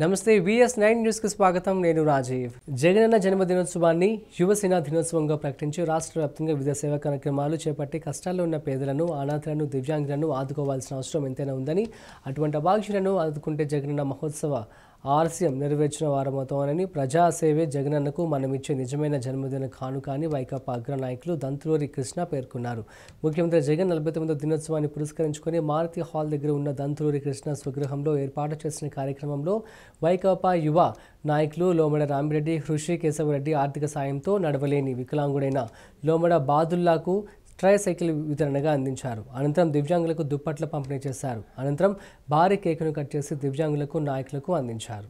నమస్తే VS nine న్యూస్కి స్వాగతం. నేను రాజీవ్. జగనన్న జన్మదినోత్సవాన్ని యువసేన దినోత్సవంగా ప్రకటించి రాష్ట్ర వ్యాప్తంగా వివిధ సేవా కార్యక్రమాలు చేపట్టి కష్టాల్లో ఉన్న పేదలను అనాథలను దివ్యాంగులను ఆదుకోవాల్సిన అవసరం ఎంతైనా ఉందని అటువంటి అభాగ్యులను ఆదుకుంటే జగనన్న మహోత్సవ ఆలస్యం నెరవేర్చిన వారమవుతామని ప్రజాసేవే జగనన్నకు మనమిచ్చే నిజమైన జన్మదిన కానుక అని వైకాపా అగ్ర నాయకులు దంతులూరి కృష్ణ పేర్కొన్నారు. ముఖ్యమంత్రి జగన్ నలభై తొమ్మిదో దినోత్సవాన్ని పురస్కరించుకొని మారుతి హాల్ దగ్గర ఉన్న దంతులూరి కృష్ణ స్వగృహంలో ఏర్పాటు చేసిన కార్యక్రమంలో వైకాపా యువ నాయకులు లోమడ రామిరెడ్డి హృషి కేశవరెడ్డి ఆర్థిక సాయంతో నడవలేని వికలాంగుడైన లోమడ బాదుల్లాకు ట్రైసైకిల్ వితరణగా అందించారు. అనంతరం దివ్యాంగులకు దుప్పట్ల పంపిణీ చేశారు. అనంతరం భారీ కేకును కట్ చేసి దివ్యాంగులకు నాయకులకు అందించారు.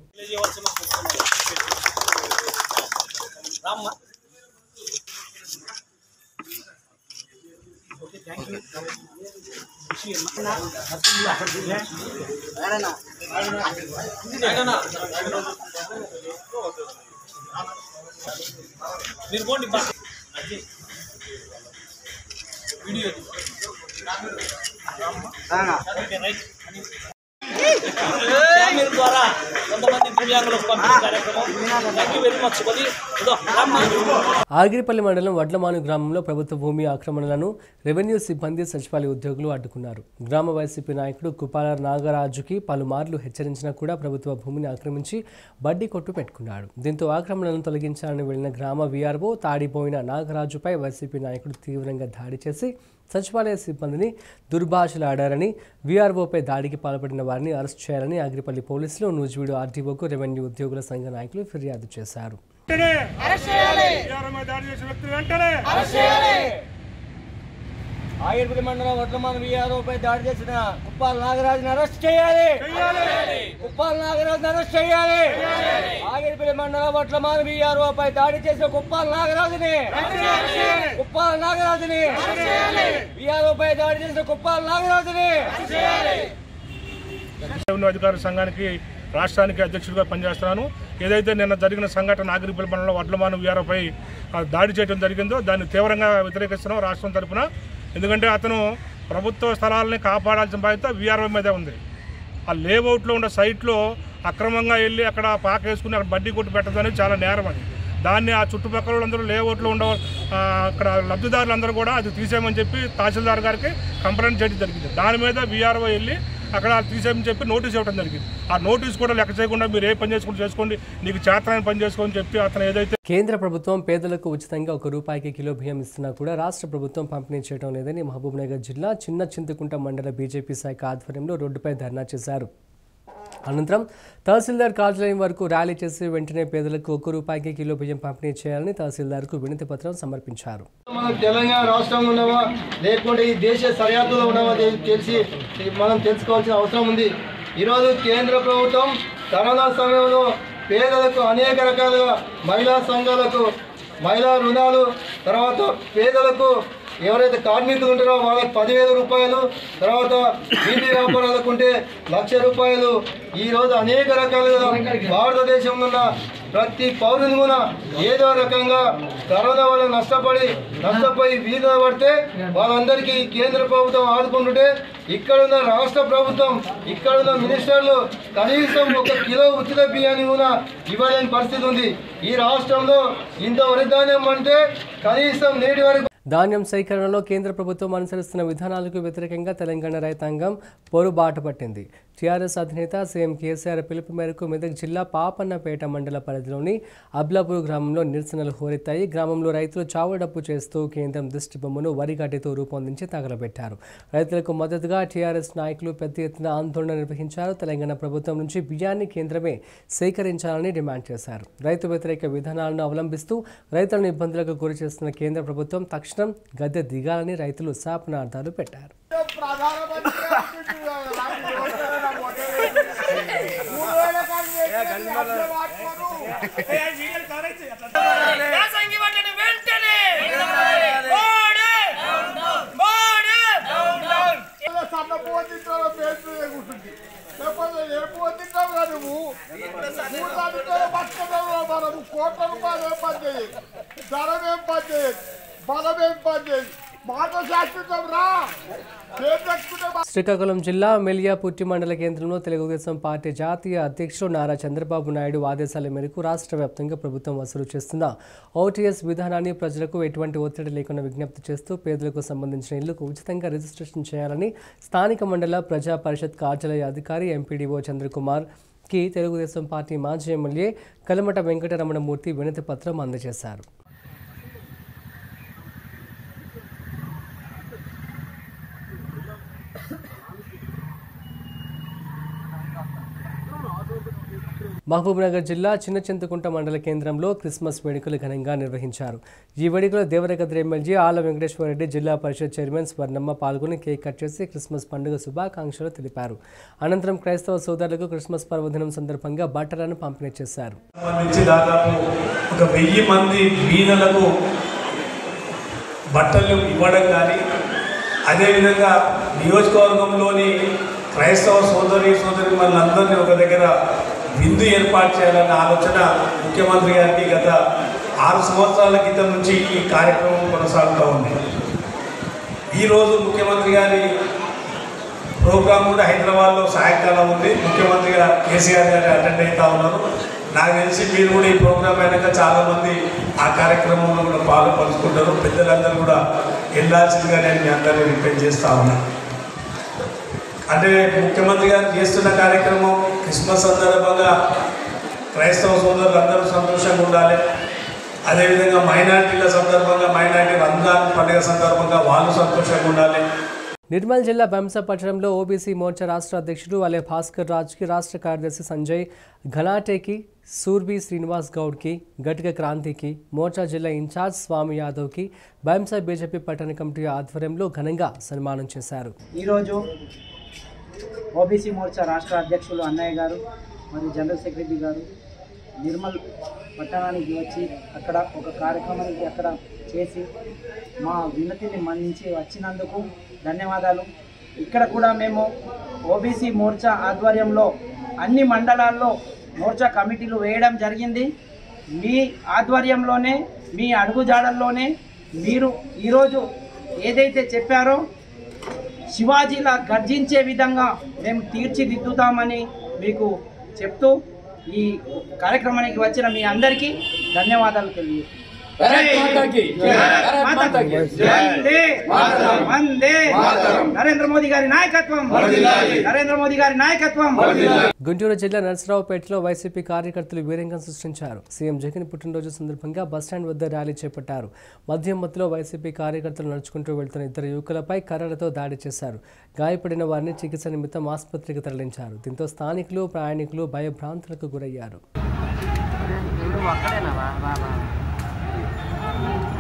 మీరు పోండి व्हिडिओ ద్వారా కొంతమంది దివ్యాంగులకు పంపిణీ కార్యక్రమం. థ్యాంక్ యూ వెరీ మచ్ కొద్ది ఇదో రమ్మా ఆగిరిపల్లి మండలం వడ్లమాను గ్రామంలో ప్రభుత్వ భూమి ఆక్రమణలను రెవెన్యూ సిబ్బంది సచివాలయ ఉద్యోగులు అడ్డుకున్నారు. గ్రామ వైసీపీ నాయకుడు కుపాల నాగరాజుకి పలుమార్లు హెచ్చరించినా కూడా ప్రభుత్వ భూమిని ఆక్రమించి బడ్డీ కొట్టు పెట్టుకున్నాడు. దీంతో ఆక్రమణలను తొలగించాలని వెళ్ళిన గ్రామ వీఆర్ఓ తాడిపోయిన నాగరాజుపై వైసీపీ నాయకుడు తీవ్రంగా దాడి చేసి సచివాలయ సిబ్బందిని దుర్భాషలాడారని వీఆర్ఓపై దాడికి పాల్పడిన వారిని అరెస్ట్ చేయాలని ఆగిరిపల్లి పోలీసులు నూజివీడు ఆర్టీఓకు రెవెన్యూ ఉద్యోగుల సంఘ నాయకులు ఫిర్యాదు చేశారు. ఆగిరిపల్లి మండలం వడ్లమాన విఆర్ఓపై దాడి చేసిన కుప్పాల నాగరాజుని అరెస్ట్ చేయాలి. కుప్పాల నాగరాజుని అరెస్ట్ చేయాలి. ఆగిరిపల్లి మండలం వడ్లమాన విఆర్ఓపై దాడి చేసిన కుప్పాల నాగరాజుని. కుప్పాల నాగరాజుని. విఆర్ఓపై దాడి చేసిన కుప్పాల నాగరాజుని. అధికార సంఘానికి రాష్ట్రానికి అధ్యక్షుడిగా పనిచేస్తున్నాను. ఏదైతే నిన్న జరిగిన సంఘటన నాగరిపల్లి మండలంలో వడ్లమాను వీఆర్ఓపై దాడి చేయడం జరిగిందో దాన్ని తీవ్రంగా వ్యతిరేకిస్తున్నాం రాష్ట్రం తరపున. ఎందుకంటే అతను ప్రభుత్వ స్థలాలని కాపాడాల్సిన బాధ్యత వీఆర్ఓ మీదే ఉంది. ఆ లేఅవుట్లో ఉన్న సైట్లో అక్రమంగా వెళ్ళి అక్కడ పాక వేసుకుని అక్కడ బడ్డీ కొట్టు పెట్టడం చాలా నేరం అది. దాన్ని ఆ చుట్టుపక్కల వాళ్ళందరూ లేఅవుట్లో ఉండ అక్కడ లబ్ధిదారులందరూ కూడా అది తీసేయమని చెప్పి తహసీల్దార్ గారికి కంప్లైంట్ చేయడం జరిగింది. దాని మీద వీఆర్ఓ వెళ్ళి అక్కడ తీసేయమని చెప్పి నోటీస్ ఇవ్వడం జరిగింది. ఆ నోటీస్ కూడా లెక్క చేయకుండా మీరు ఏ పని చేసుకుంటూ చేసుకోండి నీకు చేతనైన పని చేసుకోని చెప్పి అతను ఏదైతే కేంద్ర ప్రభుత్వం పేదలకు ఉచితంగా ఒక రూపాయికి కిలో బియ్యం ఇస్తున్నా కూడా రాష్ట్ర ప్రభుత్వం పంపిణీ చేయడం లేదని మహబూబ్నగర్ జిల్లా చిన్న చింతకుంట మండల బీజేపీ శాఖ ఆధ్వర్యంలో రోడ్డుపై ధర్నా చేశారు. అనంతరం తహసీల్దార్ కార్యాలయం వరకు ర్యాలీ చేసి వెంటనే పేదలకు ఒక్క రూపాయికి కిలో బియ్యం పంపిణీ చేయాలని తహసీల్దార్కు వినతి పత్రం సమర్పించారు. మనం తెలంగాణ రాష్ట్రంలో ఉన్నామా లేకుంటే ఈ దేశ సరిహద్దులో ఉన్నామా తెలిసి మనం తెలుసుకోవాల్సిన అవసరం ఉంది. ఈరోజు కేంద్ర ప్రభుత్వం కరోనా సమయంలో పేదలకు అనేక రకాలుగా మహిళా సంఘాలకు మహిళా రుణాలు తర్వాత పేదలకు ఎవరైతే కార్మికులు ఉంటారో వాళ్ళకి పదివేల రూపాయలు తర్వాత వీధి వ్యాపారాలకు ఉంటే లక్ష రూపాయలు. ఈరోజు అనేక రకాలుగా భారతదేశంలో ఉన్న ప్రతి పౌరుని కూడా ఏదో రకంగా కరోనా వల్ల నష్టపడి నష్టపోయి వీధిన పడితే వాళ్ళందరికీ కేంద్ర ప్రభుత్వం ఆదుకుంటుంటే ఇక్కడున్న రాష్ట్ర ప్రభుత్వం ఇక్కడున్న మినిస్టర్లు కనీసం ఒక కిలో ఉచిత బియ్యాన్ని కూడా ఇవ్వలేని పరిస్థితి ఉంది. ఈ రాష్ట్రంలో ఇంత వరిధాన్యం అంటే కనీసం నేటి వరకు ధాన్యం సేకరణలో కేంద్ర ప్రభుత్వం అనుసరిస్తున్న విధానాలకు వ్యతిరేకంగా తెలంగాణ రైతాంగం పోరుబాట పట్టింది. టీఆర్ఎస్ అధినేత సీఎం కేసీఆర్ పిలుపు మేరకు మెదక్ జిల్లా పాపన్నపేట మండల పరిధిలోని అబ్లాపూర్ గ్రామంలో నిరసనలు హోరెత్తాయి. గ్రామంలో రైతులు చావుడప్పు చేస్తూ కేంద్రం దిష్టి బొమ్మను వరిగడ్డితో రూపొందించి తగలబెట్టారు. రైతులకు మద్దతుగా టీఆర్ఎస్ నాయకులు పెద్ద ఎత్తున ఆందోళన నిర్వహించారు. తెలంగాణ ప్రభుత్వం నుంచి బియ్యాన్ని కేంద్రమే సేకరించాలని డిమాండ్ చేశారు. రైతు వ్యతిరేక విధానాలను అవలంబిస్తూ రైతులను ఇబ్బందులకు గురి చేస్తున్న కేంద్ర ప్రభుత్వం తక్షణ గద్దె దిగాలని రైతులు శాపనార్థాలు పెట్టారు. లేకపోతే నువ్వు మూడు కోట్ల రూపాయలు ఏం పని చేయదు ధనం ఏం పని చేయదు. శ్రీకాకుళం జిల్లా మెలియాపుట్టి మండల కేంద్రంలో తెలుగుదేశం పార్టీ జాతీయ అధ్యక్షుడు నారా చంద్రబాబు నాయుడు ఆదేశాల మేరకు రాష్ట్ర వ్యాప్తంగా ప్రభుత్వం వసూలు చేస్తున్న ఓటీఎస్ విధానాన్ని ప్రజలకు ఎటువంటి ఒత్తిడి లేకుండా విజ్ఞప్తి చేస్తూ పేదలకు సంబంధించిన ఇళ్ళకు ఉచితంగా రిజిస్ట్రేషన్ చేయాలని స్థానిక మండల ప్రజా పరిషత్ కార్యాలయ అధికారి ఎంపీడీఓ చంద్రకుమార్కి తెలుగుదేశం పార్టీ మాజీ ఎమ్మెల్యే కలమట వెంకటరమణమూర్తి వినతి పత్రం అందజేశారు. మహబూబ్నగర్ జిల్లా చిన్నచింతకుంట మండల కేంద్రంలో క్రిస్మస్ వేడుకలు ఘనంగా నిర్వహించారు. ఈ వేడుకలో దేవరగద్ర ఎమ్మెల్యే ఆల వెంకటేశ్వరరెడ్డి జిల్లా పరిషత్ చైర్మన్ స్వర్ణమ్మ పాల్గొని కేక్ కట్ చేసి క్రిస్మస్ పండుగ శుభాకాంక్షలు తెలిపారు. అనంతరం క్రైస్తవ సోదరులకు క్రిస్మస్ పర్వదినం సందర్భంగా బట్టలను పంపిణీ చేశారు. ఒక వెయ్యి మంది బీదలకు బట్టలు ఇవ్వడం కానీ అదేవిధంగా నియోజకవర్గంలోని క్రైస్తవ సోదరి సోదరి మనందరినీ ఒక దగ్గర విందు ఏర్పాటు చేయాలన్న ఆలోచన ముఖ్యమంత్రి గారికి గత ఆరు సంవత్సరాల క్రితం నుంచి ఈ కార్యక్రమం కొనసాగుతూ ఉంది. ఈరోజు ముఖ్యమంత్రి గారి ప్రోగ్రాం కూడా హైదరాబాద్లో సాయంకాలం ఉంది. ముఖ్యమంత్రిగా కేసీఆర్ గారు అటెండ్ అవుతా ఉన్నారు. నాకు తెలిసి మీరు కూడా ఈ ప్రోగ్రాం అయినాక చాలామంది ఆ కార్యక్రమంలో కూడా పాలు పంచుకుంటారు పెద్దలందరూ కూడా వెళ్ళాల్సిందిగా నేను మీ అందరినీ రిక్వెస్ట్ చేస్తా ఉన్నాను అంటే ముఖ్యమంత్రి గారు చేస్తున్న కార్యక్రమం క్రిస్మస్ సందర్భంగా క్రైస్తవ సోదరులు అందరూ సంతోషంగా ఉండాలి. అదేవిధంగా మైనార్టీల సందర్భంగా మైనార్టీ రంజాన్ పండుగ సందర్భంగా వాళ్ళు సంతోషంగా ఉండాలి. నిర్మల్ జిల్లా బంసపట్నంలో ఓబీసీ మోర్చా రాష్ట్ర అధ్యక్షుడు అలే భాస్కర్ రాజ్కి రాష్ట్ర కార్యదర్శి సంజయ్ ఘనాటేకి సూర్బి శ్రీనివాస్ గౌడ్కి గట్టిక క్రాంతికి మోర్చా జిల్లా ఇన్ఛార్జ్ స్వామి యాదవ్కి బైంసా బీజేపీ పట్టణ కమిటీ ఆధ్వర్యంలో ఘనంగా సన్మానం చేశారు. ఈరోజు ఓబీసీ మోర్చా రాష్ట్ర అధ్యక్షులు అన్నయ్య గారు మరియు జనరల్ సెక్రటరీ గారు నిర్మల్ పట్టణానికి వచ్చి అక్కడ ఒక కార్యక్రమానికి అక్కడ చేసి మా వినతిని మన్నించి వచ్చినందుకు ధన్యవాదాలు. ఇక్కడ కూడా మేము ఓబీసీ మోర్చా ఆధ్వర్యంలో అన్ని మండలాల్లో మోర్చా కమిటీలు వేయడం జరిగింది. మీ ఆధ్వర్యంలోనే మీ అడుగుజాడల్లోనే మీరు ఈరోజు ఏదైతే చెప్పారో శివాజీలా గర్జించే విధంగా మేము తీర్చిదిద్దుతామని మీకు చెప్తూ ఈ కార్యక్రమానికి వచ్చిన మీ అందరికీ ధన్యవాదాలు తెలియజేస్తున్నాను నరేంద్ర మోదీ గారి నాయకత్వం. నరేంద్ర మోదీ గారి నాయకత్వం. గుంటూరు జిల్లా నరసరావుపేటలో వైసీపీ కార్యకర్తలు వీరంగం సృష్టించారు. సీఎం జగన్ పుట్టినరోజు సందర్భంగా బస్టాండ్ వద్ద ర్యాలీ చేపట్టారు. మద్యం మత్తులో వైసీపీ కార్యకర్తలు నడుచుకుంటూ వెళ్తున్న ఇద్దరు యువకులపై కర్రలతో దాడి చేశారు. గాయపడిన వారిని చికిత్స నిమిత్తం ఆసుపత్రికి తరలించారు. దీంతో స్థానికులు ప్రయాణికులు భయభ్రాంతులకు గురయ్యారు.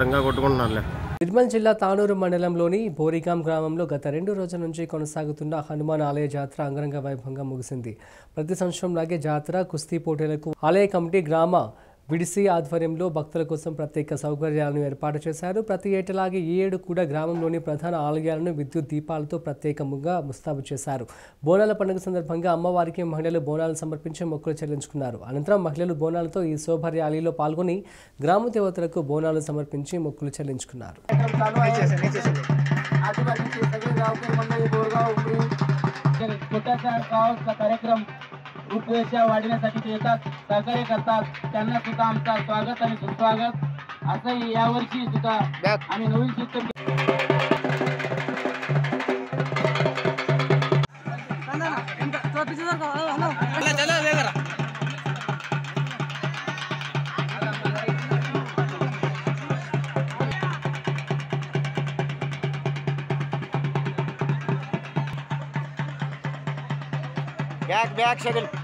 గాఢంగా కొట్టుకుంటున్నారులే. నిర్మల్ జిల్లా తానూరు మండలంలోని బోరిగాం గ్రామంలో గత రెండు రోజుల నుంచి కొనసాగుతున్న హనుమాన్ ఆలయ జాతర అంగరంగ వైభవంగా ముగిసింది. ప్రతి సంవత్సరంలాగే జాతర కుస్తీ పోటీలకు ఆలయ కమిటీ గ్రామ విడిసి ఆధ్వర్యంలో భక్తుల కోసం ప్రత్యేక సౌకర్యాలను ఏర్పాటు చేశారు ప్రతి ఏటలాగే ఈ ఏడు కూడా గ్రామంలోని ప్రధాన ఆలయాలను విద్యుత్ దీపాలతో ప్రత్యేకంగా ముస్తాబు చేశారు బోనాల పండుగ సందర్భంగా అమ్మవారికి మహిళలు బోనాలు సమర్పించి మొక్కులు చెల్లించుకున్నారు అనంతరం మహిళలు బోనాలతో ఈ శోభ ర్యాలీలో పాల్గొని గ్రామ దేవతలకు బోనాలు సమర్పించి మొక్కులు చెల్లించుకున్నారు छोट्या गावाचा कार्यक्रम उपयोजना वाढण्यासाठी ते येतात सहकार्य करतात. त्यांना सुद्धा आमचा स्वागत आणि सुस्वागत. असंही यावर्षी सुद्धा आम्ही नवीन शिक्षण back, back, second.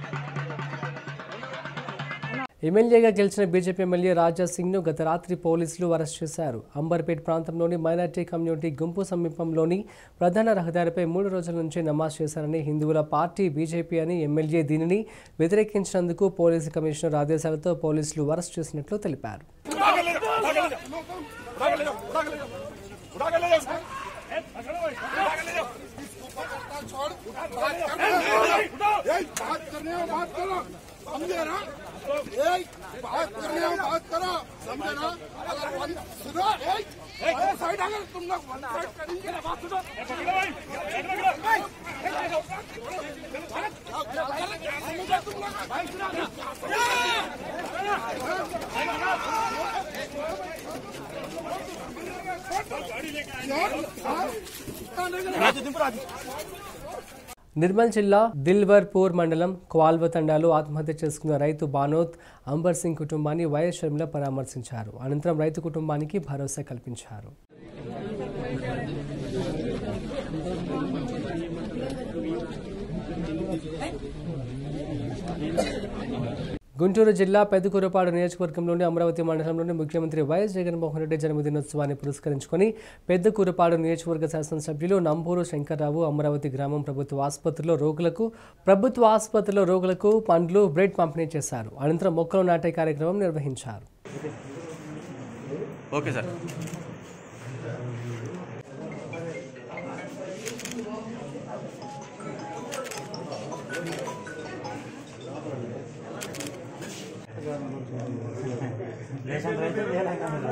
ఎమ్మెల్యేగా గెలిచిన బీజేపీ ఎమ్మెల్యే రాజా సింగ్ను గత రాత్రి పోలీసులు అరెస్ట్ చేశారు అంబర్పేట్ ప్రాంతంలోని మైనార్టీ కమ్యూనిటీ గుంపు సమీపంలోని ప్రధాన రహదారిపై మూడు రోజుల నుంచి నమాజ్ చేశారని హిందువుల పార్టీ బీజేపీ అని ఎమ్మెల్యే దీనిని వ్యతిరేకించినందుకు పోలీసు కమిషనర్ ఆదేశాలతో పోలీసులు అరెస్ట్ చేసినట్లు తెలిపారు बात करने में बात करो समझे ना एक बात करने बात करो समझे ना अगर वन सुनो एक साइड अगर तुम लोग वन साइड करेंगे ना बात सुनो నిర్మల్ జిల్లా దిల్వర్పూర్ మండలం క్వాల్వ తండాలో ఆత్మహత్య చేసుకున్న రైతు బానోత్ అంబర్ సింగ్ కుటుంబాన్ని వైఎస్ షర్మిల పరామర్శించారు. అనంతరం రైతు కుటుంబానికి భరోసా కల్పించారు. గుంటూరు జిల్లా పెద్దకూరపాడు నియోజకవర్గంలోని అమరావతి మండలంలోని ముఖ్యమంత్రి వైఎస్ జగన్మోహన్ రెడ్డి జన్మదినోత్సవాన్ని పురస్కరించుకొని పెద్దకూరపాడు నియోజకవర్గ శాసనసభ్యులు నంబూరు శంకర్రావు అమరావతి గ్రామం ప్రభుత్వ ఆసుపత్రిలో రోగులకు ప్రభుత్వ ఆసుపత్రిలో రోగులకు పండ్లు బ్రెడ్ పంపిణీ చేశారు. అనంతరం మొక్కలు నాటే కార్యక్రమం నిర్వహించారు. Okay sir.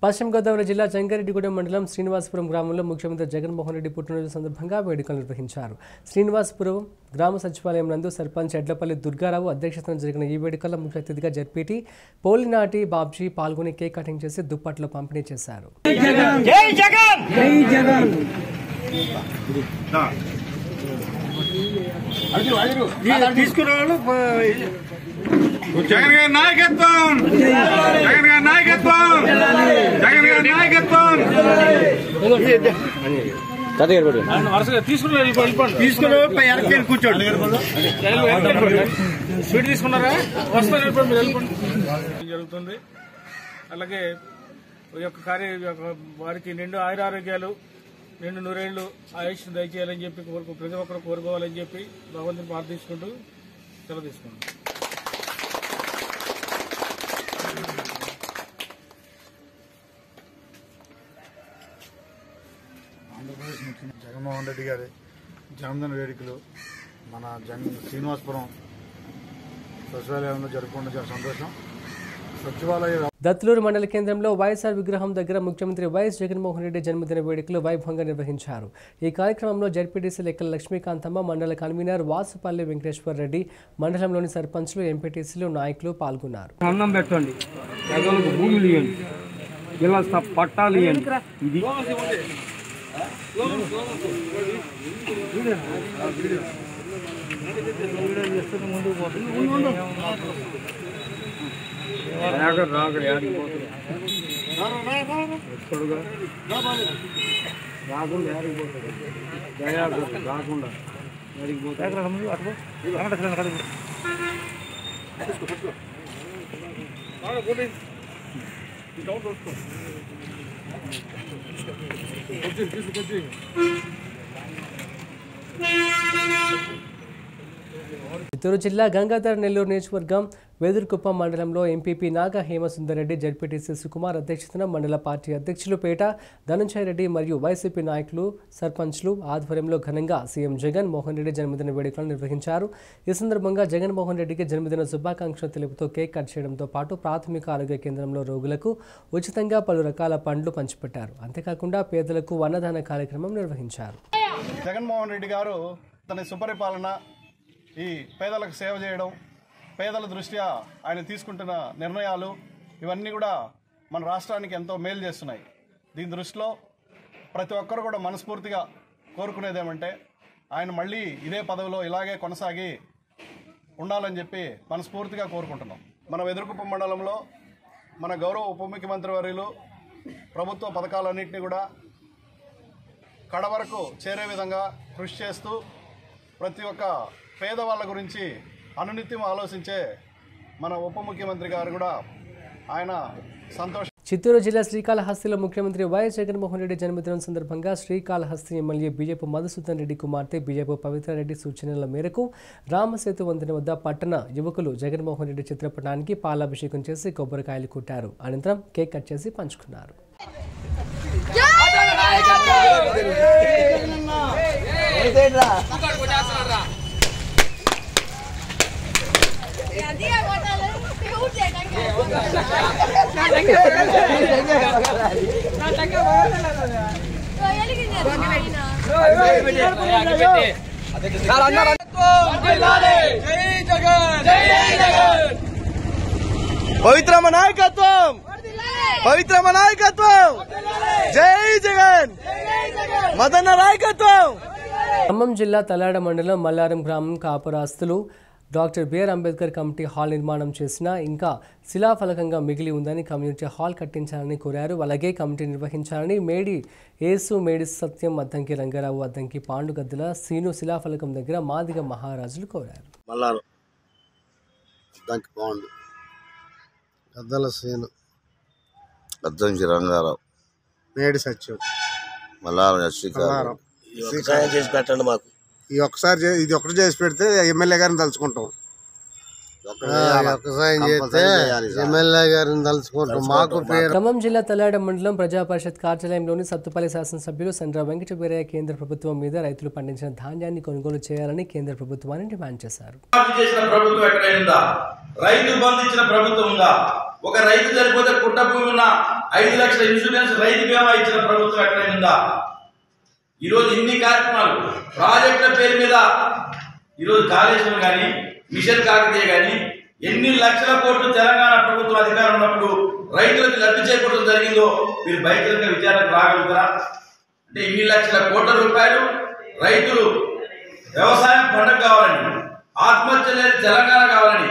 పశ్చిమ గోదావరి జిల్లా జంగారెడ్డిగూడెం మండలం శ్రీనివాసపురం గ్రామంలో ముఖ్యమంత్రి జగన్మోహన్ రెడ్డి పుట్టినరోజు సందర్భంగా వేడుకలు నిర్వహించారు. శ్రీనివాసపురం గ్రామ సచివాలయం నందు సర్పంచ్ ఎడ్లపల్లి దుర్గారావు అధ్యక్షతన జరిగిన ఈ వేడుకల్లో ముఖ్య అతిథిగా జడ్పీటీ పోలినాటి బాబ్జీ పాల్గొని కేక్ కటింగ్ చేసి దుప్పట్లు పంపిణీ చేశారు. జై జగన్! జై జగన్! తీసుకురావాలి జగన్ గారి నాయకత్వం! జగన్ గారి నాయకత్వం! జగన్ గారి నాయకత్వం! వరుసగా తీసుకుని వెళ్ళిపోండి తీసుకుని వెనక్కి వెళ్ళి కూర్చోండి. స్వీట్ తీసుకున్నారా? వరుసగా వెళ్ళిపోండి మీరు వెళ్ళిపోండి. జరుగుతుంది? అలాగే ఈ యొక్క కార్య వారికి నిండు ఆయురారోగ్యాలు నిండు నూరేళ్ళు ఆయుష్ దయచేయాలని చెప్పి కోరుకు ప్రతి ఒక్కరు కోరుకోవాలని చెప్పి భగవంతుని ప్రార్థించుకుంటూ సెలవు తీసుకున్నాం ఆంధ్రప్రదేశ్ ముఖ్యమంత్రి జగన్మోహన్ రెడ్డి గారి జన్మదిన వేడుకలు మన జగన్ శ్రీనివాసపురం సచివాలయంలో జరుపుకోవడం చాలా సంతోషం. సచివాలయ దత్లూరు మండల కేంద్రంలో వైఎస్ఆర్ విగ్రహం దగ్గర ముఖ్యమంత్రి వైఎస్ జగన్మోహన్ రెడ్డి జన్మదిన వేడుకలు వైభవంగా నిర్వహించారు. ఈ కార్యక్రమంలో జడ్పీటీసీ లెక్కల లక్ష్మీకాంతమ్మ మండల కన్వీనర్ వాసుపల్లి వెంకటేశ్వర్ రెడ్డి మండలంలోని సర్పంచ్లు ఎంపీటీసీలు నాయకులు పాల్గొన్నారు. అన్నం పెట్టండి. పేదలకు భూములు ఇవ్వండి. ఇలా స- పట్టాలు ఇవ్వండి. ఇది రాగ రాగ యాడికి పోతుంది ఎక్కడుగా రాకుండా యాడికి పోతుంది దయా రాకుండా యాడికి పోతుంది అటు చిత్తూరు జిల్లా గంగాధర నెల్లూరు నియోజకవర్గం వెదురుకుప్పం మండలంలో ఎంపీపీ నాగా హేమసుందర్ జడ్పీటీసీ సుకుమార్ అధ్యక్షతన మండల పార్టీ అధ్యక్షులు పేట ధనంజయ రెడ్డి మరియు వైసీపీ నాయకులు సర్పంచ్లు ఆధ్వర్యంలో ఘనంగా సీఎం జగన్ మోహన్ రెడ్డి జన్మదిన వేడుకలను నిర్వహించారు. ఈ సందర్భంగా జగన్మోహన్ రెడ్డికి జన్మదిన శుభాకాంక్షలు తెలుపుతూ కేక్ కట్ చేయడంతో పాటు ప్రాథమిక ఆరోగ్య కేంద్రంలో రోగులకు ఉచితంగా పలు రకాల పండ్లు పంచిపెట్టారు. అంతేకాకుండా పేదలకు అన్నదాన కార్యక్రమం నిర్వహించారు. జగన్మోహన్ రెడ్డి గారు తన సుపరిపాలన ఈ పేదలకు సేవ చేయడం పేదల దృష్ట్యా ఆయన తీసుకుంటున్న నిర్ణయాలు ఇవన్నీ కూడా మన రాష్ట్రానికి ఎంతో మేలు చేస్తున్నాయి. దీని దృష్టిలో ప్రతి ఒక్కరు కూడా మనస్ఫూర్తిగా కోరుకునేది ఏమంటే ఆయన మళ్ళీ ఇదే పదవిలో ఇలాగే కొనసాగి ఉండాలని చెప్పి మనస్ఫూర్తిగా కోరుకుంటున్నాం. మన వెదురుకుప్ప మండలంలో మన గౌరవ ఉప ముఖ్యమంత్రి వర్యులు ప్రభుత్వ పథకాలన్నింటినీ కూడా కడ వరకు చేరే విధంగా కృషి చేస్తూ ప్రతి ఒక్క పేదవాళ్ళ గురించి అనునిత్యం ఆలోచించే మన ఉప ముఖ్యమంత్రి గారు కూడా ఆయన సంతోష చిత్తూరు జిల్లా శ్రీకాళహస్తిలో ముఖ్యమంత్రి వైఎస్ జగన్మోహన్ రెడ్డి జన్మదినం సందర్భంగా శ్రీకాళహస్తి ఎమ్మెల్యే బీజేపీ మధుసూదన్ రెడ్డి కుమార్తె బీజేపీ పవిత్రారెడ్డి సూచనల మేరకు రామసేతు వంతెన వద్ద పట్టణ యువకులు జగన్మోహన్ రెడ్డి చిత్రపటానికి పాలాభిషేకం చేసి కొబ్బరికాయలు కొట్టారు. అనంతరం కేక్ కట్ చేసి పంచుకున్నారు. పవిత్రమ నాయకత్వం! పవిత్రమ నాయకత్వం! జై జగన్! మదన్న నాయకత్వం! ఖమ్మం జిల్లా తలాడ మండలం మల్లారం గ్రామం కాపురాస్తులు doctor BR Ambedkar committee hall నిర్మాణం చేసిన ఇంకా శిలాఫలకంగా మిగిలి ఉందని కమ్యూనిటీ హాల్ కట్టించాలని కోరారు. అలాగే కమిటీ నిర్వహించాలని మేడి ఏసు మేడి సత్యం అద్దంకి రంగారావు అద్దంకి పాండుగద్దల సీను శిలాఫలకం దగ్గర మాదిగ మహారాజులు కోరారు. మల్లారు దానికి బాగుంది గద్దల సీను అద్దంకి రంగారావు మేడి సత్యం మల్లారం చేసి పెట్టండి మాకు. ఈ ఒక్కసారి ఇది ఒకటి చేసి పెడితే ఎమ్మెల్యే గారిని తలుచుకుంటాం. ఒక్కసారి చేస్తే ఎమ్మెల్యే గారిని తలుచుకుంటాం. మాకు పేరు ఖమ్మం జిల్లా తలాడ మండలం ప్రజా పరిషత్ కార్యాలయంలోని సత్తుపల్లి శాసనసభ్యులు సండ్ర వెంకట వీరయ్య కేంద్ర ప్రభుత్వం మీద రైతులు పండించిన ధాన్యాన్ని కొనుగోలు చేయాలని కేంద్ర ప్రభుత్వాన్ని డిమాండ్ చేశారు. రుణమాఫీ చేసిన ప్రభుత్వం ఎక్కడైనా రైతు బంధు ఇచ్చిన ప్రభుత్వం ఉందా? ఒక రైతు చనిపోతే కుట్ట భూమి ఉన్న ఐదు లక్షల ఇన్సూరెన్స్ రైతు బీమా ఇచ్చిన ప్రభుత్వం ఎక్కడైనా ఉందా? ఈరోజు ఇన్ని కార్యక్రమాలు. ప్రాజెక్టుల పేరు మీద ఈరోజు కాళేశ్వరం కానీ మిషన్ కాకతీయ కానీ ఎన్ని లక్షల కోట్లు తెలంగాణ ప్రభుత్వం అధికారం ఉన్నప్పుడు రైతులకు లబ్ధి చేకూరడం జరిగిందో మీరు బహిరంగ విచారణకు రాగలుగుతారా? అంటే ఇన్ని లక్షల కోట్ల రూపాయలు రైతులు వ్యవసాయం పండుగ కావాలని ఆత్మహత్య లేని తెలంగాణ కావాలని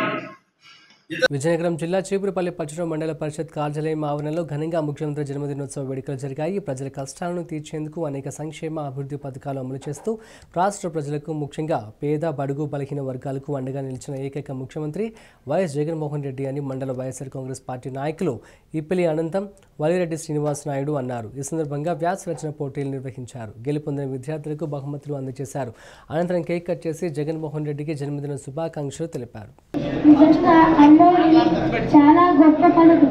విజయనగరం జిల్లా చీపురుపల్లి పట్టణ మండల పరిషత్ కార్యాలయం ఆవరణలో ఘనంగా ముఖ్యమంత్రి జన్మదినోత్సవ వేడుకలు జరిగాయి. ప్రజల కష్టాలను తీర్చేందుకు అనేక సంక్షేమ అభివృద్ధి పథకాలు అమలు చేస్తూ రాష్ట్ర ప్రజలకు ముఖ్యంగా పేద బడుగు బలహీన వర్గాలకు అండగా నిలిచిన ఏకైక ముఖ్యమంత్రి వైఎస్ జగన్మోహన్ రెడ్డి అని మండల వైఎస్ఆర్ కాంగ్రెస్ పార్టీ నాయకులు ఇప్పిలి అనంతం వలిరెడ్డి శ్రీనివాస్ నాయుడు అన్నారు. ఈ సందర్భంగా వ్యాస రచన పోటీలు నిర్వహించారు. గెలుపొందిన విద్యార్థులకు బహుమతులు అందజేశారు. అనంతరం కేక్ కట్ చేసి జగన్మోహన్ రెడ్డికి జన్మదిన శుభాకాంక్షలు తెలిపారు. చాలా గొప్ప పనులు.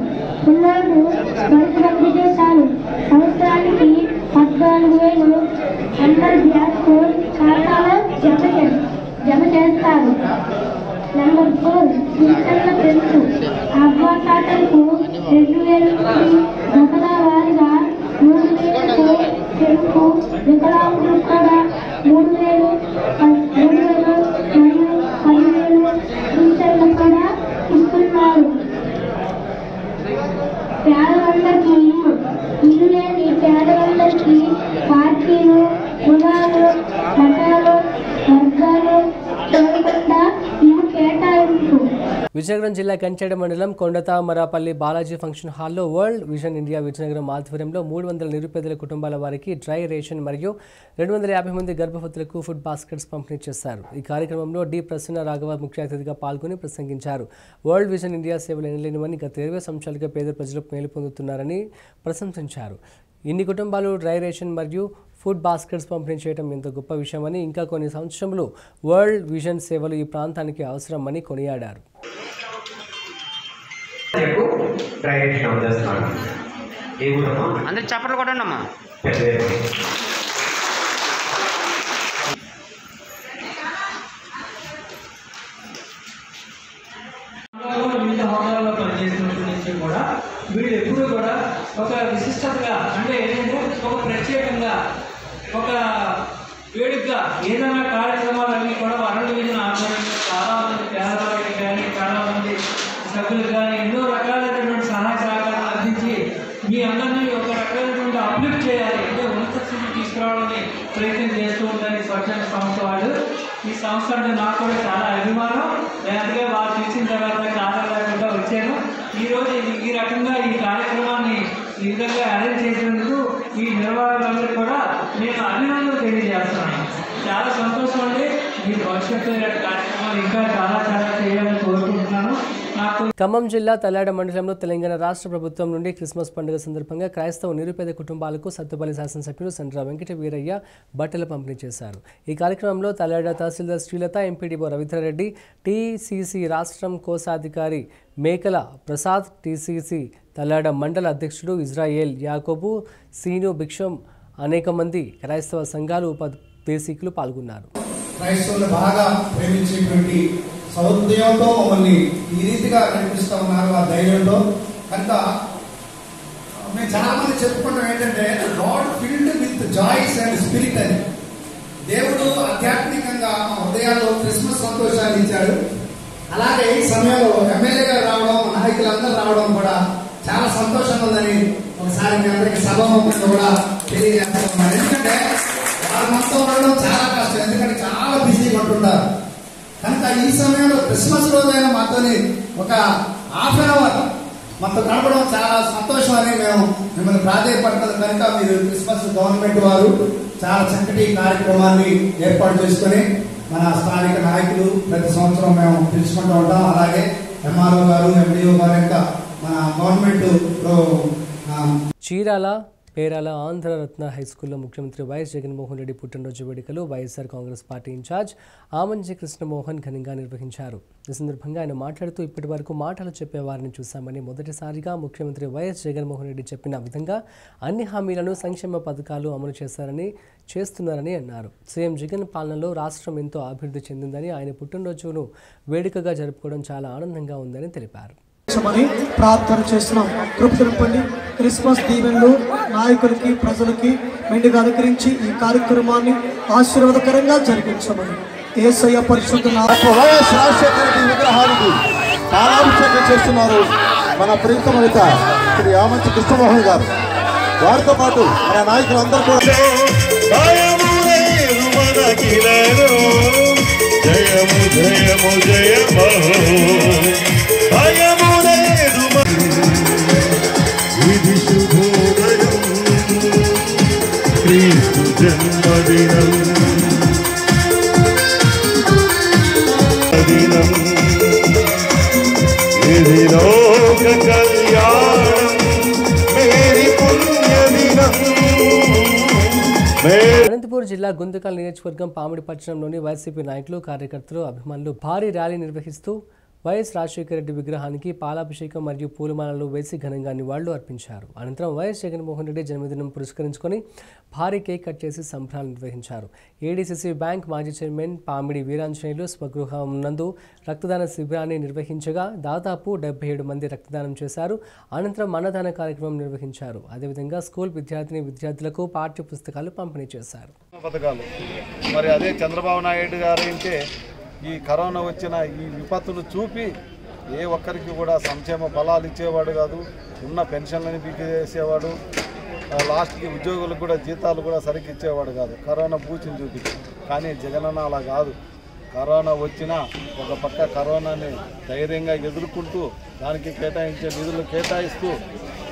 పిల్లలు పంపితే విదేశాలు సంవత్సరానికి పద్నాలుగు వేలు. అండర్ గ్యాస్ ఖాతాలో జమ చే- జమ చేస్తారు. నెంబర్ ఫోర్ పింఛన్ల పెంపు అవ్వా రెండు వేలు. జిల్లా కంచెడ మండలం కొండతామరాపల్లి బాలాజీ ఫంక్షన్ హాల్లో వరల్డ్ విజన్ ఇండియా విజయనగరం ఆధ్వర్యంలో మూడు వందల నిరుపేదల కుటుంబాల వారికి డ్రై రేషన్ మరియు రెండు వందల యాభై మంది గర్భవతులకు ఫుడ్ బాస్కెట్స్ పంపిణీ చేశారు. ఈ కార్యక్రమంలో డి ప్రసన్న రాఘవ ముఖ్య అతిథిగా పాల్గొని ప్రసంగించారు. వరల్డ్ విజన్ ఇండియా సేవలు ఎనలేనివని గత ఇరవై సంవత్సరాలుగా పేద ప్రజలు మేలు పొందుతున్నారని ప్రశంసించారు. ఇన్ని కుటుంబాలు డ్రై రేషన్ మరియు ఫుడ్ బాస్కెట్స్ పంపిణీ చేయడం ఇంత గొప్ప విషయమని ఇంకా కొన్ని సంవత్సరంలో వరల్డ్ విజన్ సేవలు ఈ ప్రాంతానికి అవసరమని కొనియాడారు. అందరు చప్పట్లు కొట్టండి అమ్మా వివిధ హోదాల్లో పనిచేసినప్పటి నుంచి కూడా వీళ్ళు ఎప్పుడూ కూడా ఒక విశిష్టతగా అంటే ఏంటంటే ఒక ప్రత్యేకంగా ఒక వేడుకగా ఏదైనా కార్యక్రమాలన్నీ కూడా వరల్డ్ విజన్ ఆధ్వర్యంలో చాలా మంది పేదవాళ్ళకి కానీ చాలా మంది సభ్యులకు కానీ ఎన్నో రకాలైనటువంటి సహాయ సహకారాలు అందించి మీ అందరినీ ఒక రకమైనటువంటి అప్లిఫ్ట్ చేయాలి అంటే ఉన్నత స్థితికి తీసుకురావాలని ప్రయత్నం చేస్తూ ఉందని స్వచ్ఛంద సంస్థ వాళ్ళు ఈ సంస్థ అంటే నాకు కూడా చాలా అభిమానం. నేను అందుకే వారు పిలిచిన తర్వాత చాలా లేకుండా వచ్చాను. ఈరోజు ఈ- రకంగా ఈ కార్యక్రమాన్ని ఈ విధంగా అరేంజ్ చేసినందుకు ఈ నిర్వాహకులందరికీ కూడా నేను అభినందనలు తెలియజేస్తున్నాను. చాలా సంతోషం అండి. మీ భవిష్యత్తు కార్యక్రమాలు ఇంకా చాలా చాలా చేయాలని కోరుకుంటున్నాను. ఖమ్మం జిల్లా తల్లాడ మండలంలో తెలంగాణ రాష్ట్ర ప్రభుత్వం నుండి క్రిస్మస్ పండుగ సందర్భంగా క్రైస్తవ నిరుపేద కుటుంబాలకు సత్తుపల్లి శాసనసభ్యులు సండ్ర వెంకట వీరయ్య బట్టలు పంపిణీ చేశారు. ఈ కార్యక్రమంలో తల్లాడ తహసీల్దార్ శ్రీలత ఎంపీడీఓ రవీంద్రారెడ్డి టీసీసీ రాష్ట్రం కోశాధికారి మేకల ప్రసాద్ టీసీసీ తల్లాడ మండల అధ్యక్షుడు ఇజ్రాయేల్ యాకోబు సీను భిక్షం అనేక మంది క్రైస్తవ సంఘాలు ఉపదేశికులు పాల్గొన్నారు. క్రైస్తవులు బాగా ప్రేమించేటువంటి సౌదయంతో మమ్మల్ని ఈ రీతిగా నడిపిస్తూ ఉన్నారు ఆ ధైర్యంతో. కనుక మేము చాలా మంది చెప్పుకుంటాం ఏంటంటే God filled with joys and spirit అని. దేవుడు ఆధ్యాత్మికంగా మా హృదయాల్లో క్రిస్మస్ సంతోషాన్ని ఇచ్చాడు. అలాగే ఈ సమయంలో ఎమ్మెల్యే గారు రావడం నాయకులందరూ రావడం కూడా చాలా సంతోషంగా ఉందని ఒకసారి మీ అందరికీ సభ కూడా తెలియజేస్తున్నాను ఎందుకంటే వారు మొత్తం ఉండడం చాలా కష్టం. ఎందుకంటే చాలా బిజీగా ఉంటుంటారు. కనుక ఈ సమయంలో క్రిస్మస్ రోజైన మాతోని ఒక హాఫ్ అన్ అవర్ మాతో గడపడం చాలా సంతోషం అని మేము మిమ్మల్ని ప్రాధాన్యపడుతుంది కనుక మీరు క్రిస్మస్ గవర్నమెంట్ వారు చాలా చక్కటి కార్యక్రమాన్ని ఏర్పాటు చేసుకొని మన స్థానిక నాయకులు ప్రతి సంవత్సరం మేము పిలుచుకుంటూ ఉంటాం. అలాగే ఎంఆర్ఓ గారు ఎండిఓ గారు ఇంకా మన గవర్నమెంట్ చీరాల పేరాల ఆంధ్రరత్న హై స్కూల్లో ముఖ్యమంత్రి వైఎస్ జగన్మోహన్ రెడ్డి పుట్టినరోజు వేడుకలు YSR Congress party incharge Amanchi Krishnamohan ఘనంగా నిర్వహించారు. ఈ సందర్భంగా ఆయన మాట్లాడుతూ ఇప్పటి వరకు మాటలు చెప్పేవారిని చూశామని మొదటిసారిగా ముఖ్యమంత్రి వైఎస్ జగన్మోహన్ రెడ్డి చెప్పిన విధంగా అన్ని హామీలను సంక్షేమ పథకాలు అమలు చేశారని చేస్తున్నారని అన్నారు. సీఎం జగన్ పాలనలో రాష్ట్రం ఎంతో అభివృద్ధి చెందిందని ఆయన పుట్టినరోజును వేడుకగా జరుపుకోవడం చాలా ఆనందంగా ఉందని తెలిపారు. అని ప్రార్థన చేస్తున్నాం. కృప తెలుపండి. క్రిస్మస్ దీవెనలు నాయకులకి ప్రజలకి మెండుగా అనుకరించి ఈ కార్యక్రమాన్ని ఆశీర్వాదకరంగా జరిగించమని ఏసయ్య పరిశుద్ధ విగ్రహానికి పాలాభిషేకం చేస్తున్నారు మన ప్రీతమ నేత శ్రీ ఆమంచి కృష్ణమోహన్ గారు. వారితో పాటు మన నాయకులందరూ కూడా జయము జయము జయము. శుభోదయం క్రీస్తు జన్మదినం దినం ఇది లోక కళ్యాణం మేరీ మే అనంతపూర్ జిల్లా గుంతకల్ నియోజకవర్గం పామిడి పట్టణంలోని వైసీపీ నాయకులు కార్యకర్తలు అభిమానులు భారీ ర్యాలీ నిర్వహిస్తూ వైఎస్ రాజశేఖర రెడ్డి విగ్రహానికి పాలాభిషేకం మరియు పూలమాలలు వేసి ఘనంగా నివాళులు అర్పించారు. అనంతరం వైఎస్ జగన్మోహన్ రెడ్డి జన్మదినం పురస్కరించుకొని భారీ కేక్ కట్ చేసి సంబరాలు నిర్వహించారు. ఏడీసీసీ బ్యాంక్ మాజీ చైర్మన్ పామిడి వీరాంజనేయులు స్వగృహం నందు రక్తదాన శిబిరాన్ని నిర్వహించగా దాదాపు డెబ్బై ఏడు మంది రక్తదానం చేశారు. అనంతరం అన్నదాన కార్యక్రమం నిర్వహించారు. అదేవిధంగా స్కూల్ విద్యార్థిని విద్యార్థులకు పాఠ్య పుస్తకాలు పంపిణీ చేశారు. పథకాలు. మరి అదే చంద్రబాబు నాయుడు గారు ఈ కరోనా వచ్చిన ఈ విపత్తులు చూపి ఏ ఒక్కరికి కూడా సంక్షేమ ఫలాలు ఇచ్చేవాడు కాదు ఉన్న పెన్షన్లని పీకేసేవాడు చేసేవాడు లాస్ట్కి ఉద్యోగులకు కూడా జీతాలు కూడా సరిగ్గా ఇచ్చేవాడు కాదు. కరోనా పూచిని చూపి కానీ జగనన్న అలా కాదు. కరోనా వచ్చినా ఒక పక్క కరోనాని ధైర్యంగా ఎదుర్కొంటూ దానికి కేటాయించే నిధులు కేటాయిస్తూ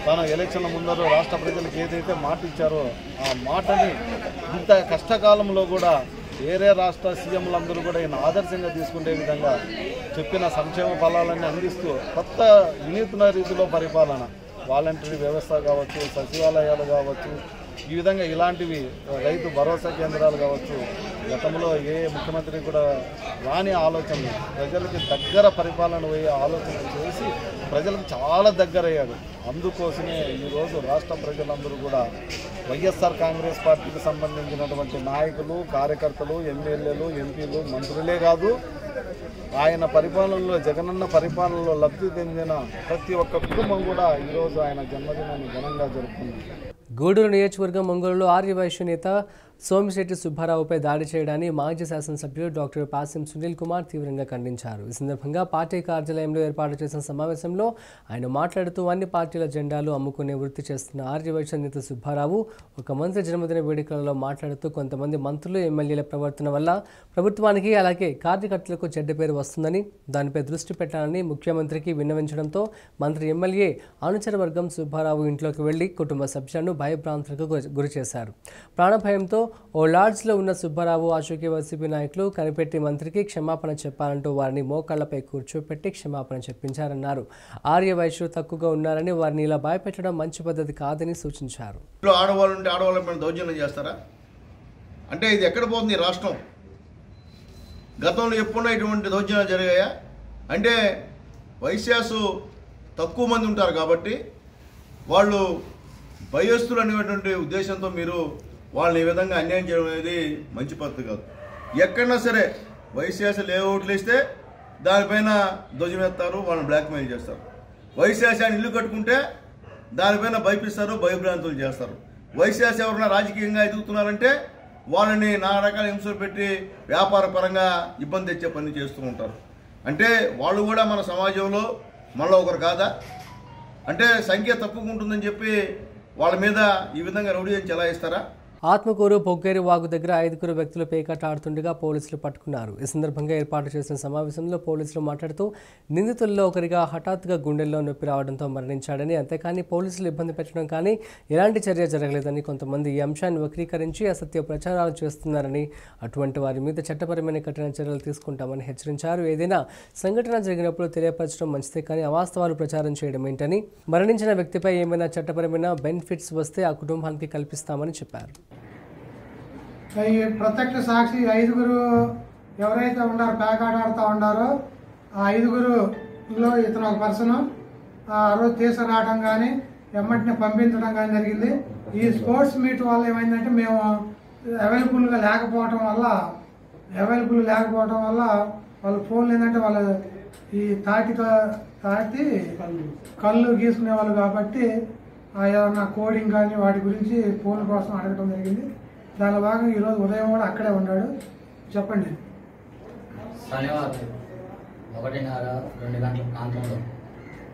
తన ఎలక్షన్ల ముందర రాష్ట్ర ప్రజలకు ఏదైతే మాట ఇచ్చారో ఆ మాటని ఇంత కష్టకాలంలో కూడా వేరే రాష్ట్ర సీఎంలందరూ కూడా ఈయన ఆదర్శంగా తీసుకునే విధంగా చెప్పిన సంక్షేమ ఫలాలన్నీ అందిస్తూ కొత్త వినూత్న రీతిలో పరిపాలన వాలంటరీ వ్యవస్థ కావచ్చు సచివాలయాలు కావచ్చు ఈ విధంగా ఇలాంటివి రైతు భరోసా కేంద్రాలు కావచ్చు గతంలో ఏ ముఖ్యమంత్రి కూడా రాని ఆలోచనలు ప్రజలకి దగ్గర పరిపాలన పోయే ఆలోచన చేసి ప్రజలకు చాలా దగ్గర అయ్యాడు అందుకోసమే ఈరోజు రాష్ట్ర ప్రజలందరూ కూడా వైఎస్ఆర్ కాంగ్రెస్ పార్టీకి సంబంధించినటువంటి నాయకులు కార్యకర్తలు ఎమ్మెల్యేలు ఎంపీలు మంత్రులే కాదు ఆయన పరిపాలనలో జగనన్న పరిపాలనలో లబ్ధి చెందిన ప్రతి ఒక్క కుటుంబం కూడా ఈరోజు ఆయన జన్మదినాన్ని ఘనంగా జరుపుకుంది. గూడూరు నియోజకవర్గం ఒంగోలులో ఆర్యవైశ్య నేత సోమిశెట్టి సుబ్బారావుపై దాడి చేయడాన్ని మాజీ శాసనసభ్యుడు డాక్టర్ పాసిం సునీల్ కుమార్ తీవ్రంగా ఖండించారు. ఈ సందర్భంగా పార్టీ కార్యాలయంలో ఏర్పాటు చేసిన సమావేశంలో ఆయన మాట్లాడుతూ అన్ని పార్టీల జెండాలు అమ్ముకునే వృత్తి చేస్తున్న ఆర్యవైశ్య నేత సుబ్బారావు ఒక మంత్రి జన్మదిన వేడుకలలో మాట్లాడుతూ కొంతమంది మంత్రులు ఎమ్మెల్యేల ప్రవర్తన వల్ల ప్రభుత్వానికి అలాగే కార్యకర్తలకు చెడ్డ పేరు వస్తుందని దానిపై దృష్టి పెట్టాలని ముఖ్యమంత్రికి విన్నవించడంతో మంత్రి ఎమ్మెల్యే అనుచర వర్గం సుబ్బారావు ఇంట్లోకి వెళ్ళి కుటుంబ సభ్యులను భయభ్రాంతులకు గురి చేశారు. ప్రాణభయంతో ఓ లాడ్జ్లో ఉన్న సుబ్బారావు అశోకి వైసీపీ నాయకులు కనిపెట్టి మంత్రికి క్షమాపణ చెప్పాలంటూ వారిని మోకాళ్ళపై కూర్చోపెట్టి క్షమాపణ చెప్పించారన్నారు. ఆర్య వైశ్యులు తక్కువగా ఉన్నారని వారిని ఇలా భయపెట్టడం మంచి పద్ధతి కాదని సూచించారు. ఇంట్లో ఆడవాళ్ళు ఉంటే ఆడవాళ్ళ మీద దౌర్జన్యం చేస్తారా? అంటే ఇది ఎక్కడ పోతుంది రాష్ట్రం? గతంలో ఎప్పుడైనా ఇటువంటి దౌర్జన్యాలు జరిగాయా? అంటే వైశ్యాసు తక్కువ మంది ఉంటారు కాబట్టి వాళ్ళు భయస్తులు అనేటువంటి ఉద్దేశంతో మీరు వాళ్ళని ఈ విధంగా అన్యాయం చేయడం అనేది మంచి పద్ధతి కాదు. ఎక్కడన్నా సరే వైశ్యాస లేఅవుట్లు ఇస్తే దానిపైన ధ్వజమెత్తారు వాళ్ళని బ్లాక్మెయిల్ చేస్తారు. వైశ్యాసాన్ని ఇల్లు కట్టుకుంటే దానిపైన భయపిస్తారు భయభ్రాంతులు చేస్తారు. వైశ్యాస ఎవరైనా రాజకీయంగా ఎదుగుతున్నారంటే వాళ్ళని నానా రకాల హింసలు పెట్టి వ్యాపార పరంగా ఇబ్బంది తెచ్చే పని చేస్తూ ఉంటారు. అంటే వాళ్ళు కూడా మన సమాజంలో మనలో ఒకరు కాదా? అంటే సంఖ్య తక్కువగా ఉంటుందని చెప్పి వాళ్ళ మీద ఈ విధంగా రౌడీ చెలాయిస్తారా? ఆత్మకూరు పొగ్గేరు వాగు దగ్గర ఐదుగురు వ్యక్తులు పేకాట ఆడుతుండగా పోలీసులు పట్టుకున్నారు. ఈ సందర్భంగా ఏర్పాటు చేసిన సమావేశంలో పోలీసులు మాట్లాడుతూ నిందితుల్లో ఒకరిగా హఠాత్తుగా గుండెల్లో నొప్పి రావడంతో మరణించాడని అంతేకాని పోలీసులు ఇబ్బంది పెట్టడం కానీ ఎలాంటి చర్య జరగలేదని కొంతమంది ఈ అంశాన్ని వక్రీకరించి అసత్య ప్రచారాలు చేస్తున్నారని అటువంటి వారి మీద చట్టపరమైన కఠిన చర్యలు తీసుకుంటామని హెచ్చరించారు. ఏదైనా సంఘటన జరిగినప్పుడు తెలియపరచడం మంచిదే కానీ అవాస్తవాలు ప్రచారం చేయడం ఏంటని మరణించిన వ్యక్తిపై ఏమైనా చట్టపరమైన బెనిఫిట్స్ వస్తే ఆ కుటుంబానికి కల్పిస్తామని చెప్పారు. ప్రత్యక్ష సాక్షి ఐదుగురు ఎవరైతే ఉన్నారో పేకాట ఆడుతూ ఉన్నారో ఆ ఐదుగురులో ఇతను ఒక పర్సన్. ఆ రోజు తీసుకురావడం కానీ ఎమ్మటిని పంపించడం కానీ జరిగింది. ఈ స్పోర్ట్స్ మీట్ వల్ల ఏమైందంటే మేము అవైలబుల్గా లేకపోవటం వల్ల అవైలబుల్ లేకపోవటం వల్ల వాళ్ళ ఫోన్లు ఏంటంటే వాళ్ళు ఈ తాటితో తాటి కళ్ళు గీసుకునే వాళ్ళు కాబట్టి ఆ ఏదన్నా కోడింగ్ కానీ వాటి గురించి ఫోన్ కోసం అడగడం జరిగింది. దాని భాగంగా ఈరోజు ఉదయం కూడా అక్కడే ఉన్నాడు. చెప్పండి. శనివారం ఒకటిన్నర రెండు గంటల ప్రాంతంలో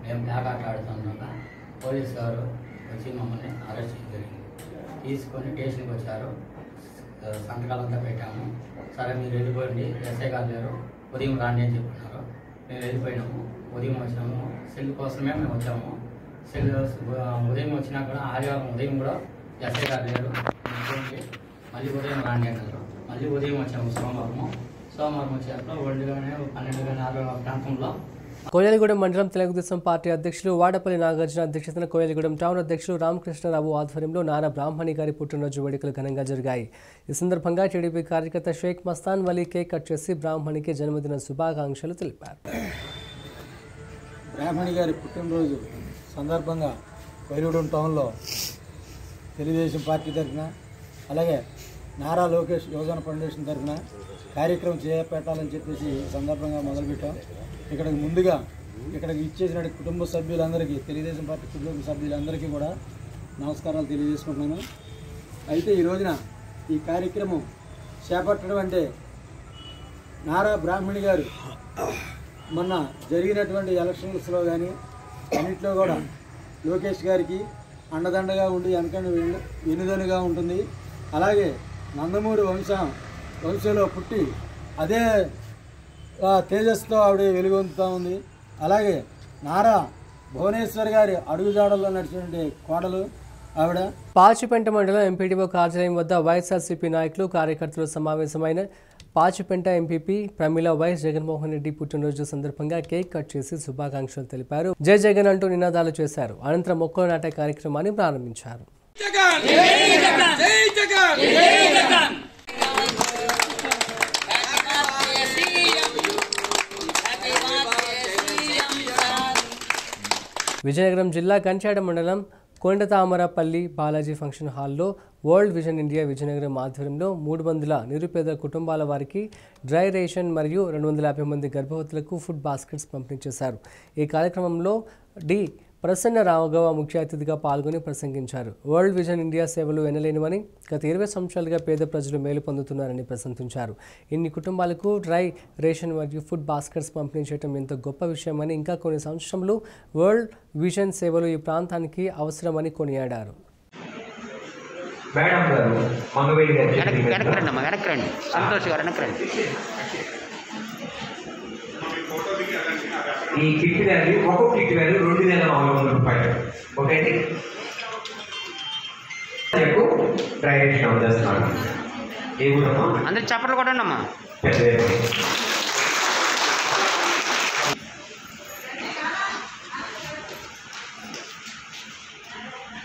మేము బ్యాగ్ ఆడుతున్నాక పోలీస్ గారు వచ్చి మమ్మల్ని అరెస్ట్ జరిగింది. తీసుకొని స్టేషన్కి వచ్చారు. సంతకాలంతా పెట్టాము. సరే మీరు వెళ్ళిపోయింది ఎస్ఐ గారు లేరు. ఉదయం రాండి అని చెప్తున్నారు మేము వెళ్ళిపోయినాము. ఉదయం వచ్చినాము. సెల్ కోసమే మేము వచ్చాము. సెల్ ఉదయం వచ్చినా కూడా ఆదివారం ఉదయం కూడా ఎస్ఐ గారు లేరు. మళ్ళీ ఉదయం రాండి అన్నారు మళ్ళీ ఉదయం వచ్చాము సోమవారము. సోమవారం వచ్చాక ఒంటి కానీ పన్నెండు కానీ ఆరు ప్రాంతంలో కోయలగూడెం మండలం తెలుగుదేశం పార్టీ అధ్యక్షులు వాడపల్లి నాగార్జున అధ్యక్షతన కోయలగూడెం టౌన్ అధ్యక్షులు రామకృష్ణరావు ఆధ్వర్యంలో నారా బ్రాహ్మణి గారి పుట్టినరోజు వేడుకలు ఘనంగా జరిగాయి. ఈ సందర్భంగా టీడీపీ కార్యకర్త షేక్ మస్తాన్ వలీ కేక్ కట్ చేసి బ్రాహ్మణికి జన్మదిన శుభాకాంక్షలు తెలిపారు. బ్రాహ్మణి గారి పుట్టినరోజు సందర్భంగా వైరూడెం టౌన్లో తెలుగుదేశం పార్టీ తరఫున అలాగే నారా లోకేష్ యువజన ఫౌండేషన్ తరఫున కార్యక్రమం చేపట్టాలని చెప్పేసి సందర్భంగా మొదలుపెట్టాం. ఇక్కడికి ముందుగా ఇక్కడికి ఇచ్చేసిన కుటుంబ సభ్యులందరికీ తెలుగుదేశం పార్టీ కుటుంబ సభ్యులందరికీ కూడా నమస్కారాలు తెలియజేసుకుంటున్నాను. అయితే ఈ రోజున ఈ కార్యక్రమం చేపట్టడం అంటే నారా బ్రాహ్మణి గారు మొన్న జరిగినటువంటి ఎలక్షన్స్లో కానీ అన్నింటిలో కూడా లోకేష్ గారికి అండదండగా ఉండి వెనకని వెనుదనుగా ఉంటుంది. అలాగే నందమూరి వంశం వంశంలో పుట్టి అదే తేజస్తో ఆవిడ వెలుగొందుతూ ఉంది. అలాగే నారా భువనేశ్వర్ గారి అడుగుజాడల్లో నడిచినటువంటి కోడలు ఆవిడ. పాచిపెంట మండలం ఎంపీడీఓ కార్యాలయం వద్ద వైఎస్ఆర్సీపీ నాయకులు కార్యకర్తలు సమావేశమైన పాచిపెంట ఎంపీపీ ప్రమీల వైఎస్ జగన్మోహన్ రెడ్డి పుట్టినరోజు సందర్భంగా కేక్ కట్ చేసి శుభాకాంక్షలు తెలిపారు. జై జగన్ అంటూ నినాదాలు చేశారు. అనంతరం మొక్కలు నాటే కార్యక్రమాన్ని ప్రారంభించారు. జగన్! జై జగన్! జై జగన్! జై జగన్! విజయనగరం జిల్లా కంచాడ మండలం కొండతామరపల్లి బాలాజీ ఫంక్షన్ హాల్లో వరల్డ్ విజన్ ఇండియా విజయనగరం ఆధ్వర్యంలో మూడు వందల నిరుపేద కుటుంబాల వారికి డ్రై రేషన్ మరియు రెండు వందల యాభై మంది గర్భవతులకు ఫుడ్ బాస్కెట్స్ పంపిణీ చేశారు. ఈ కార్యక్రమంలో డి ప్రసన్న రాఘవ ముఖ్య అతిథిగా పాల్గొని ప్రసంగించారు. వరల్డ్ విజన్ ఇండియా సేవలు ఎనలేనివని గత ఇరవై సంవత్సరాలుగా పేద ప్రజలు మేలు పొందుతున్నారని ప్రశంసించారు. ఇన్ని కుటుంబాలకు డ్రై రేషన్ మరియు ఫుడ్ బాస్కెట్స్ పంపిణీ చేయడం ఎంతో గొప్ప విషయమని ఇంకా కొన్ని సంవత్సరంలో వరల్డ్ విజన్ సేవలు ఈ ప్రాంతానికి అవసరమని కొనియాడారు. మేడం గారు మంగవేలి గారు వెనక్కి వెనక్కి రండి అమ్మా వెనక్కి రండి. సంతోష్ గారు వెనక్కి రండి. ఈ కిట్ వాల్యూ ఒక్కొక్క కిట్ వాల్యూ రెండు వేల నాలుగు వందల రూపాయలు. ఓకే అండి? రేపు డ్రై రేషన్ అందజేస్తున్నాడు ఏ ఊరమ్మా అందరు చప్పట్లు కొట్టండి అమ్మా